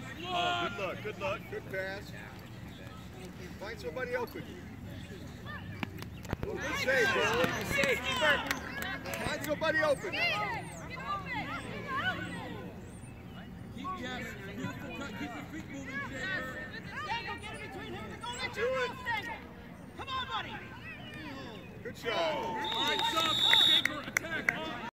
Nice Oh, good luck, good luck, good pass. Find somebody open. Good save, bro. Find somebody open. Keep, cut. Keep your feet moving, Shaker. Dangle, get in between him and goal. Let Do you it. Dangle! Come on, buddy! Good shot.